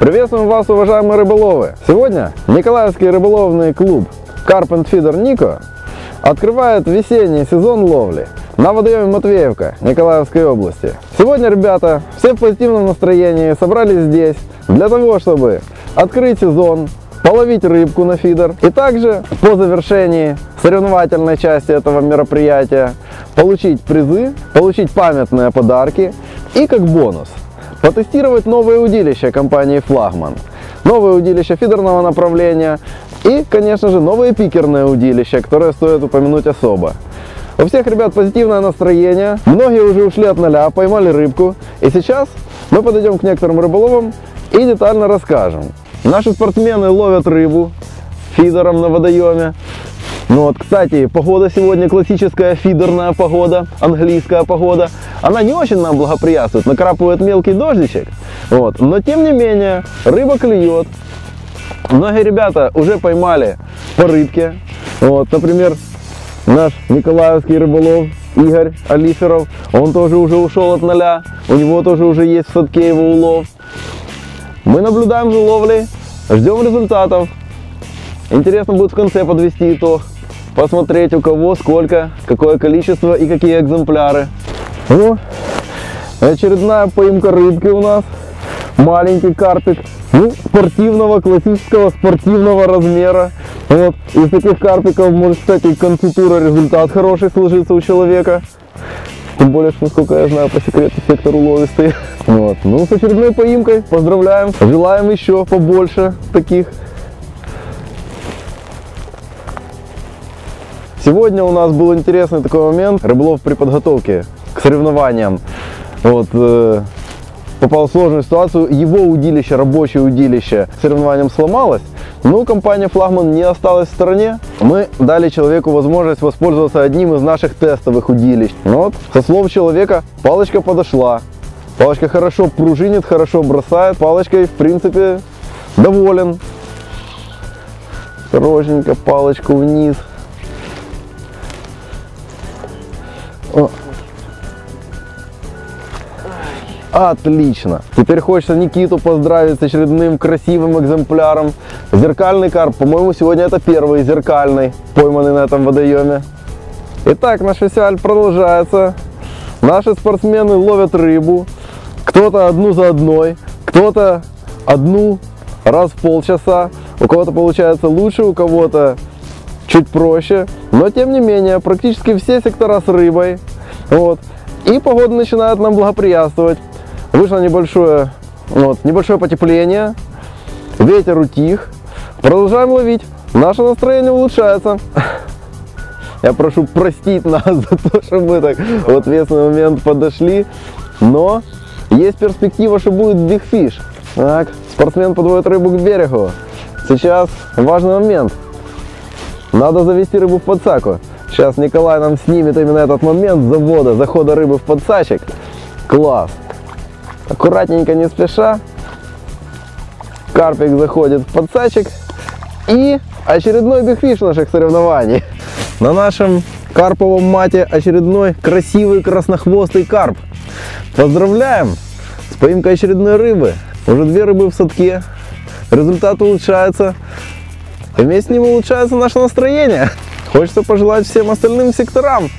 Приветствуем вас, уважаемые рыболовы! Сегодня Николаевский рыболовный клуб Carp and Feeder Nico открывает весенний сезон ловли на водоеме Матвеевка Николаевской области. Сегодня, ребята, все в позитивном настроении собрались здесь для того, чтобы открыть сезон, половить рыбку на фидер и также по завершении соревновательной части этого мероприятия получить призы, получить памятные подарки и как бонус потестировать новые удилища компании Флагман, новые удилища фидерного направления и, конечно же, новые пикерные удилища, которые стоит упомянуть особо. У всех ребят позитивное настроение, многие уже ушли от нуля, поймали рыбку, и сейчас мы подойдем к некоторым рыболовам и детально расскажем. Наши спортсмены ловят рыбу фидером на водоеме, ну вот, кстати, погода сегодня классическая фидерная погода, английская погода. Она не очень нам благоприятствует, накрапывает мелкий дождичек. Вот. Но тем не менее, рыба клюет. Многие ребята уже поймали по рыбке. Вот, например, наш николаевский рыболов Игорь Алиферов, он тоже уже ушел от ноля, у него тоже уже есть в садке его улов. Мы наблюдаем за ловлей, ждем результатов. Интересно будет в конце подвести итог посмотреть у кого, сколько, какое количество и какие экземпляры. Ну, очередная поимка рыбки у нас. Маленький карпик. Ну, спортивного, классического спортивного размера. Вот. Из таких карпиков может, кстати, конфитура результат хороший сложиться у человека. Тем более, что, насколько я знаю, по секрету сектор уловистый. Вот. Ну, с очередной поимкой поздравляем. Желаем еще побольше таких Сегодня у нас был интересный такой момент. Рыболов при подготовке к соревнованиям. Вот, э, попал в сложную ситуацию. Его удилище, рабочее удилище соревнованием сломалось. Но компания Флагман не осталась в стороне. Мы дали человеку возможность воспользоваться одним из наших тестовых удилищ. Ну вот, со слов человека, палочка подошла. Палочка хорошо пружинит, хорошо бросает. Палочкой, в принципе, доволен. Осторожненько палочку вниз. О. Отлично. Теперь хочется Никиту поздравить с очередным красивым экземпляром. Зеркальный карп. По-моему, сегодня это первый зеркальный, пойманный на этом водоеме. Итак, наш фестиваль продолжается. Наши спортсмены ловят рыбу. Кто-то одну за одной, кто-то одну раз в полчаса. У кого-то получается лучше, у кого-то чуть проще, но тем не менее практически все сектора с рыбой. Вот. И погода начинает нам благоприятствовать. Вышло небольшое, вот, небольшое потепление, ветер утих. Продолжаем ловить. Наше настроение улучшается. Я прошу простить нас за то, что мы так в ответственный момент подошли. Но есть перспектива, что будет бигфиш. Так, спортсмен подводит рыбу к берегу. Сейчас важный момент. Надо завести рыбу в подсаку. Сейчас Николай нам снимет именно этот момент завода, захода рыбы в подсачек. Класс. Аккуратненько, не спеша. Карпик заходит в подсачек. И очередной бигфиш наших соревнований. На нашем карповом мате очередной красивый краснохвостый карп. Поздравляем с поимкой очередной рыбы. Уже две рыбы в садке. Результат улучшается. Вместе с ним улучшается наше настроение. Хочется пожелать всем остальным секторам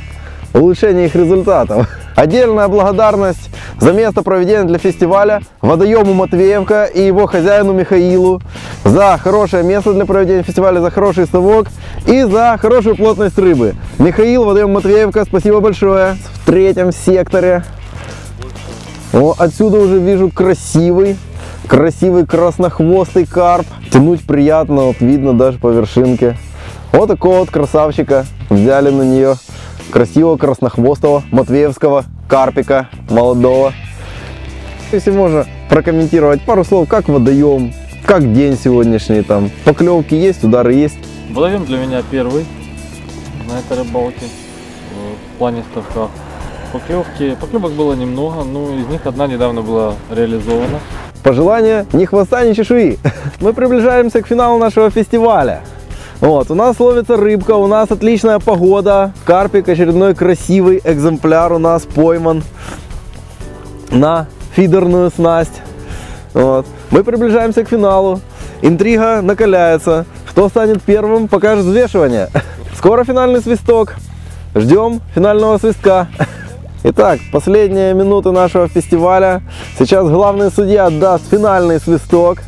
улучшения их результатов. Отдельная благодарность за место проведения для фестиваля водоему Матвеевка и его хозяину Михаилу, за хорошее место для проведения фестиваля, за хороший совок и за хорошую плотность рыбы. Михаил, водоем Матвеевка, спасибо большое. В третьем секторе. О, отсюда уже вижу красивый Красивый краснохвостый карп. Тянуть приятно, вот видно даже по вершинке. Вот такого вот красавчика взяли на нее. Красивого краснохвостого матвеевского карпика молодого. Если можно прокомментировать пару слов, как водоем, как день сегодняшний там. Поклевки есть, удары есть. Водоем для меня первый на этой рыбалке в плане ставка. Поклевки, поклевок было немного, но из них одна недавно была реализована. Пожелание ни хвоста, ни чешуи. Мы приближаемся к финалу нашего фестиваля. Вот, у нас ловится рыбка, у нас отличная погода. Карпик очередной красивый экземпляр у нас пойман на фидерную снасть. Вот. Мы приближаемся к финалу. Интрига накаляется. Кто станет первым, покажет взвешивание. Скоро финальный свисток. Ждем финального свистка. Итак, последние минуты нашего фестиваля. Сейчас главный судья даст финальный свисток.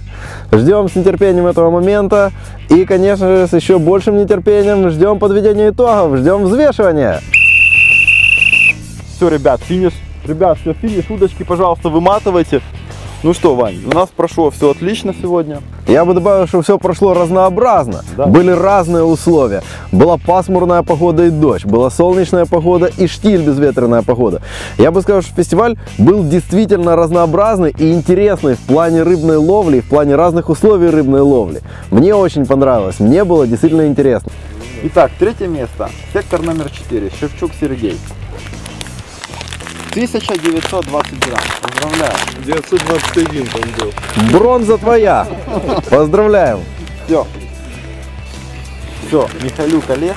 Ждем с нетерпением этого момента. И, конечно же, с еще большим нетерпением ждем подведения итогов, ждем взвешивания. Все, ребят, финиш. Ребят, все, финиш. Удочки, пожалуйста, выматывайте. Ну что, Вань, у нас прошло все отлично сегодня. Я бы добавил, что все прошло разнообразно. Да. Были разные условия. Была пасмурная погода и дождь, была солнечная погода и штиль безветренная погода. Я бы сказал, что фестиваль был действительно разнообразный и интересный в плане рыбной ловли, в плане разных условий рыбной ловли. Мне очень понравилось, мне было действительно интересно. Итак, третье место. Сектор номер 4. Шевчук Сергей. 1920 грамм. Поздравляю. 921 там был. Бронза твоя! Поздравляем! Все. Все, Михалюк Олег.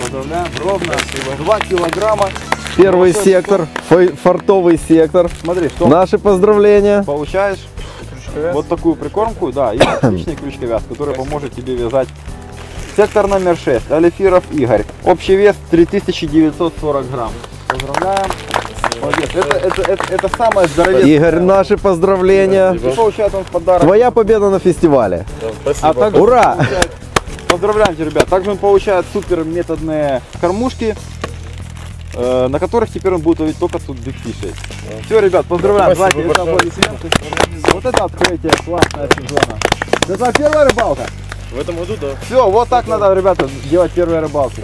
Поздравляем. Ровно 2 килограмма. Первый Золотой сектор, фой- фартовый сектор. Смотри, что Наши поздравления. получаешь вот такую прикормку, да, и отличный крючковяз, который поможет тебе вязать. Сектор номер 6. Алифиров Игорь. Общий вес 3940 грамм. Поздравляем. Молодец. Это, это, это, это самое здоровенное. Игорь, наши поздравления. И получает он в подарок. Твоя победа на фестивале. А также Ура! получает- Поздравляем тебя, ребят. Также он получает супер методные кормушки, э, на которых теперь он будет ловить только тут бигфишей. Все, ребят, поздравляем. Спасибо Давайте, это большое. аплодисменты. Вот это открытие классная сезона. Это твоя первая рыбалка? В этом году, да. Все, вот так надо, ребята, делать первые рыбалки.